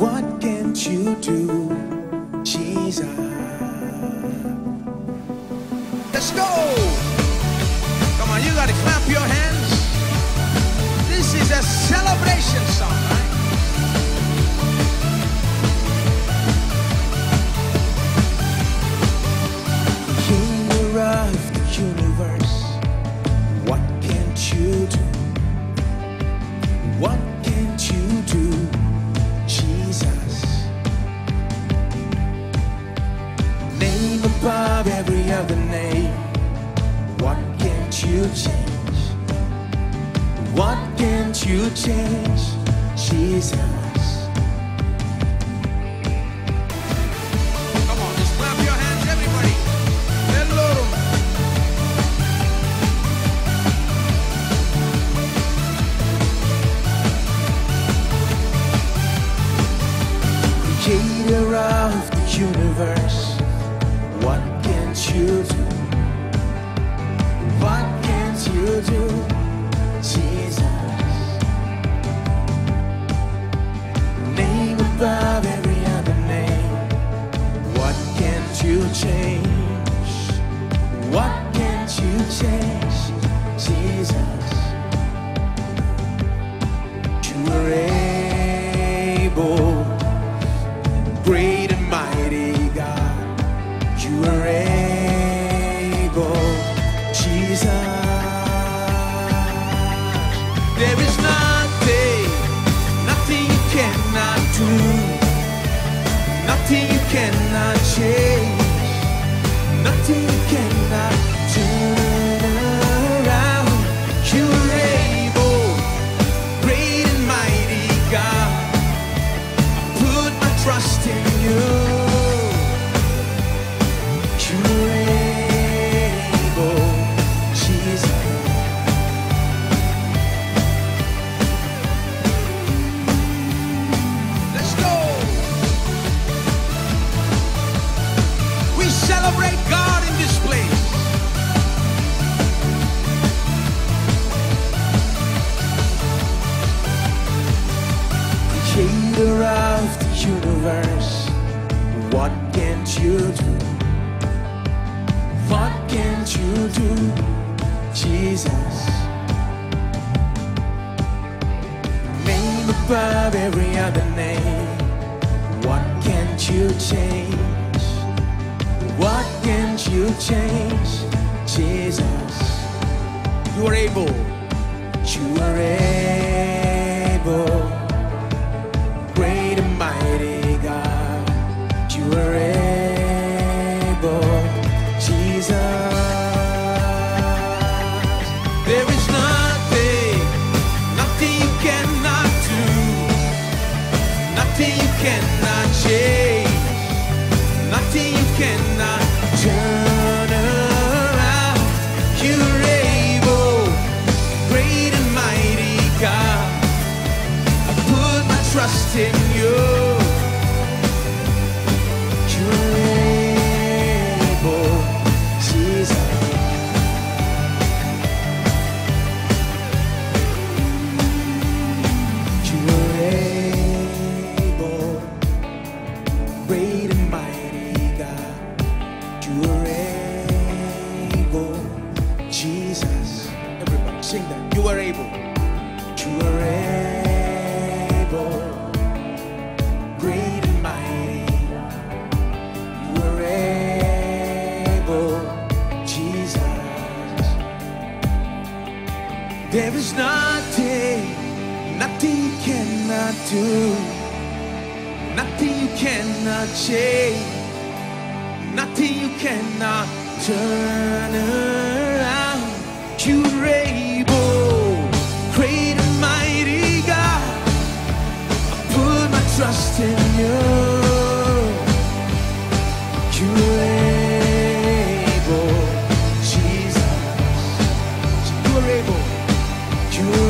What can't you do, Jesus? Let's go! Come on, you gotta clap your hands. This is a celebration song, right? King of the universe, what can't you do? What you change? What can't you change, Jesus? Come on, just clap your hands, everybody. Hello. Creator of the universe, what can't you do? You celebrate God in this place. Creator of the universe, what can't you do? What can't you do, Jesus? Name above every other change, Jesus? You are able. You are able. Great and mighty God. You are able, Jesus. There is nothing, nothing you cannot do, nothing you cannot change, nothing you cannot trust in you. There is nothing, nothing you cannot do, nothing you cannot change, nothing you cannot turn around. You're able, great and mighty God. I put my trust in you. you.